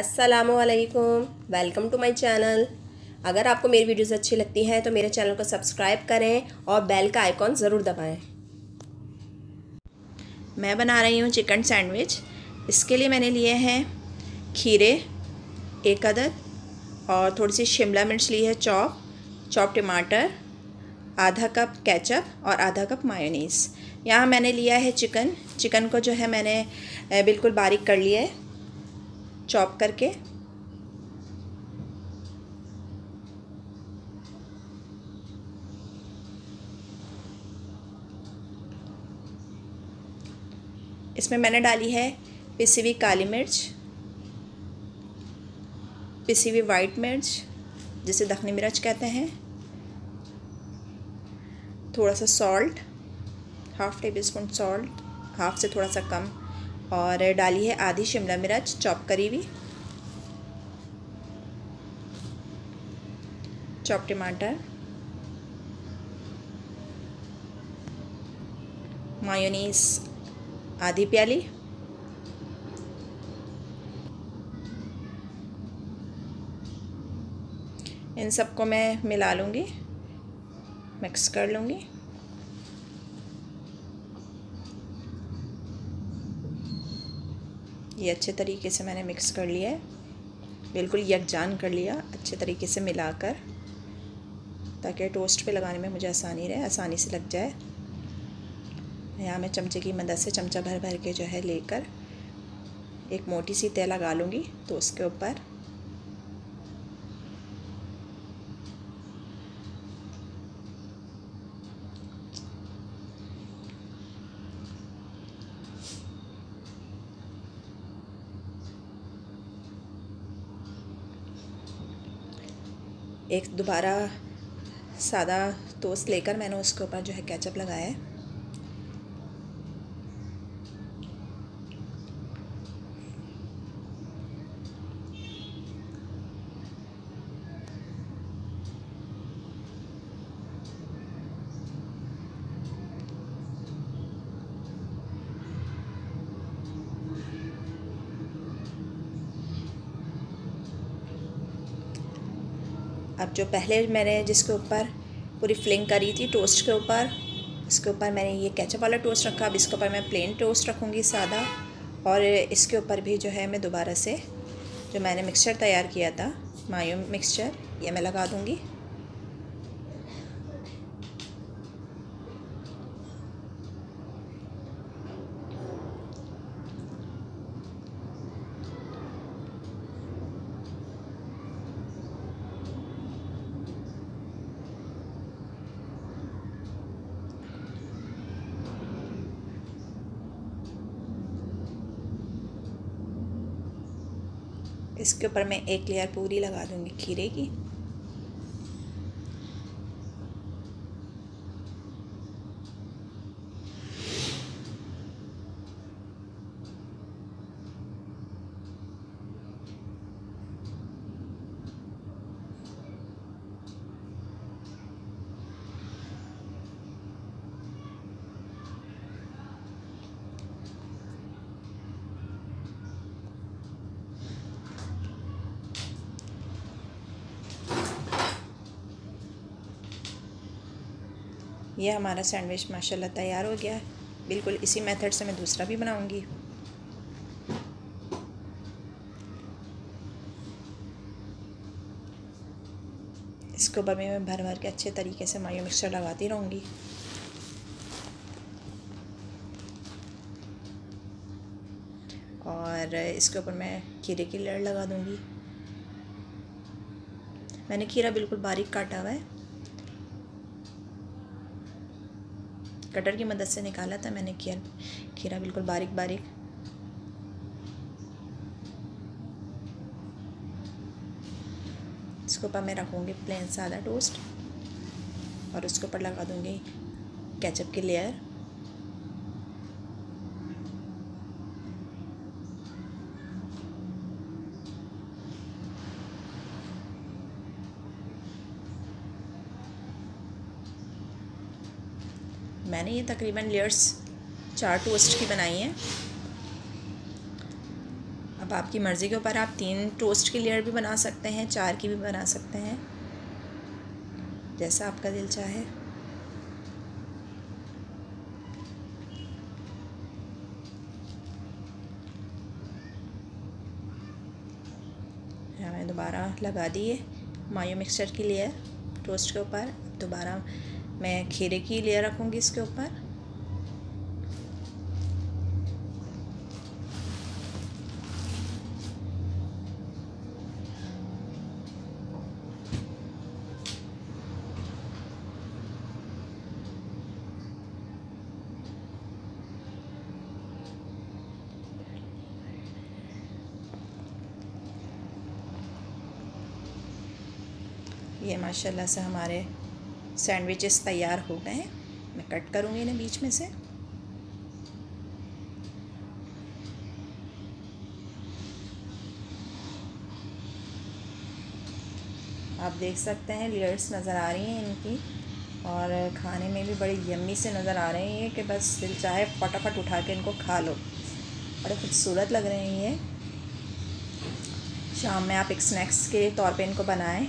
असलकुम welcome to my channel अगर आपको मेरी वीडियोज़ अच्छी लगती हैं तो मेरे चैनल को सब्सक्राइब करें और बेल का आइकॉन ज़रूर दबाएँ। मैं बना रही हूँ चिकन सैंडविच इसके लिए मैंने लिए हैं खीरे, एक अदद, और थोड़ी सी शिमला मिर्च ली है चॉप चॉप टमाटर, आधा कप केचप और आधा कप मायोनीस यहाँ मैंने लिया है चिकन चिकन को जो है मैंने बिल्कुल बारीक कर लिया है। चॉप करके। इसमें मैंने डाली है पिसी हुई काली मिर्च, पिसी हुई वाइट मिर्च, जिसे दखनी मिर्च कहते हैं। थोड़ा सा salt half tablespoon salt half से थोड़ा सा कम। और डाली है आधी शिमला मिर्च, चॉप करी हुई। चॉप टमाटर। मायोनीस, आधी प्याली। इन सबको मैं मिला लूँगी, मिक्स कर लूँगी। ये अच्छे तरीके से मैंने मिक्स कर लिया है। बिल्कुल यकजान कर लिया, अच्छे तरीके से मिलाकर, ताकि टोस्ट पे लगाने में मुझे आसानी रहे, आसानी से लग जाए। यहाँ मैं चमचे की मदद से चमचा भर भर के जो है लेकर एक मोटी सी तय लगा लूँगी तो उसके ऊपर एक दोबारा सादा टोस्ट लेकर मैंने उसके ऊपर जो है कैचअप लगाया है। अब जो पहले मैंने जिसके ऊपर पूरी फ्लिंग करी थी टोस्ट के ऊपर इसके ऊपर मैंने ये केचप वाला टोस्ट रखा, अब इसके ऊपर मैं प्लेन टोस्ट रखूँगी सादा, और इसके ऊपर भी जो है मैं दोबारा से जो मैंने मिक्सचर तैयार किया था मायो मिक्सचर ये मैं लगा दूँगी। इसके ऊपर मैं एक लेयर पूरी लगा दूँगी खीरे की। ये हमारा सैंडविच माशाल्लाह तैयार हो गया है। बिल्कुल इसी मेथड से मैं दूसरा भी बनाऊँगी। इसके ऊपर मैं भर भर के अच्छे तरीके से मायो मिक्सचर लगाती रहूँगी। और इसके ऊपर मैं खीरे की लेयर लगा दूँगी। मैंने खीरा बिल्कुल बारीक काटा हुआ है। कटर की मदद से निकाला था मैंने किया खीरा बिल्कुल बारीक बारीक। इसके ऊपर मैं रखूँगी प्लेन सादा टोस्ट और उसके ऊपर लगा दूँगी केचप की लेयर मैंने ये तकरीबन लेयर्स चार टोस्ट की बनाई हैं। अब आपकी मर्ज़ी के ऊपर आप तीन टोस्ट की लेयर भी बना सकते हैं, चार की भी बना सकते हैं, जैसा आपका दिल चाहे। मैंने दोबारा लगा दिए मायो मिक्सचर की लेयर टोस्ट के ऊपर। दोबारा मैं खीरे की लेयर रखूँगी इसके ऊपर। ये माशाल्लाह से हमारे सैंडविचेस तैयार हो गए हैं। मैं कट करूँगी इन्हें बीच में से। आप देख सकते हैं लेयर्स नज़र आ रही हैं इनकी, और खाने में भी बड़ी यम्मी से नज़र आ रहे हैं कि बस दिल चाहे फटाफट उठा के इनको खा लो। बड़े खूबसूरत लग रहे हैं ये। शाम में आप एक स्नैक्स के तौर पे इनको बनाएँ।